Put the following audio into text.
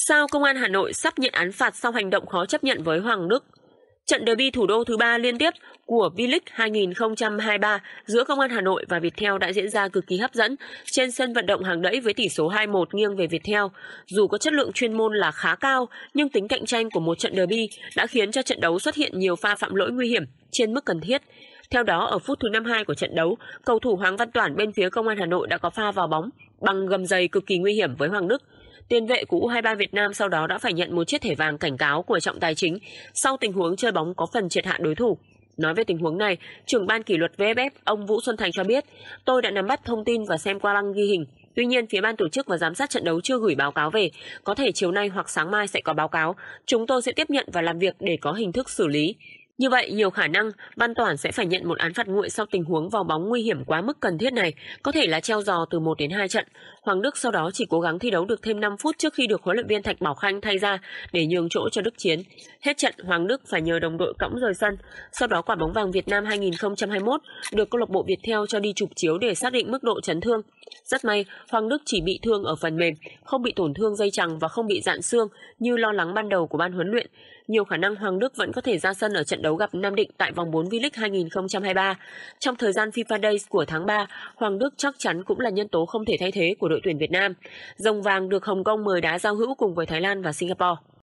Sao Công an Hà Nội sắp nhận án phạt sau hành động khó chấp nhận với Hoàng Đức? Trận derby thủ đô thứ ba liên tiếp của V-League 2023 giữa Công an Hà Nội và Viettel đã diễn ra cực kỳ hấp dẫn trên sân vận động hàng đẫy với tỷ số 2-1 nghiêng về Viettel. Dù có chất lượng chuyên môn là khá cao, nhưng tính cạnh tranh của một trận derby đã khiến cho trận đấu xuất hiện nhiều pha phạm lỗi nguy hiểm trên mức cần thiết. Theo đó, ở phút thứ 52 của trận đấu, cầu thủ Hoàng Văn Toản bên phía Công an Hà Nội đã có pha vào bóng bằng gầm giày cực kỳ nguy hiểm với Hoàng Đức. Tiền vệ của U23 Việt Nam sau đó đã phải nhận một chiếc thẻ vàng cảnh cáo của trọng tài chính sau tình huống chơi bóng có phần triệt hạ đối thủ. Nói về tình huống này, trưởng ban kỷ luật VFF ông Vũ Xuân Thành cho biết, tôi đã nắm bắt thông tin và xem qua băng ghi hình. Tuy nhiên, phía ban tổ chức và giám sát trận đấu chưa gửi báo cáo về. Có thể chiều nay hoặc sáng mai sẽ có báo cáo. Chúng tôi sẽ tiếp nhận và làm việc để có hình thức xử lý. Như vậy, nhiều khả năng Văn Toản sẽ phải nhận một án phạt nguội sau tình huống vào bóng nguy hiểm quá mức cần thiết này, có thể là treo giò từ 1 đến 2 trận. Hoàng Đức sau đó chỉ cố gắng thi đấu được thêm 5 phút trước khi được huấn luyện viên Thạch Bảo Khanh thay ra để nhường chỗ cho Đức Chiến. Hết trận, Hoàng Đức phải nhờ đồng đội cõng rời sân. Sau đó quả bóng vàng Việt Nam 2021 được câu lạc bộ Viettel cho đi chụp chiếu để xác định mức độ chấn thương. Rất may, Hoàng Đức chỉ bị thương ở phần mềm, không bị tổn thương dây chằng và không bị dạn xương như lo lắng ban đầu của ban huấn luyện. Nhiều khả năng Hoàng Đức vẫn có thể ra sân ở trận đấu gặp Nam Định tại vòng 4 V-League 2023. Trong thời gian FIFA Days của tháng 3, Hoàng Đức chắc chắn cũng là nhân tố không thể thay thế của đội tuyển Việt Nam. Rồng vàng được Hồng Kông mời đá giao hữu cùng với Thái Lan và Singapore.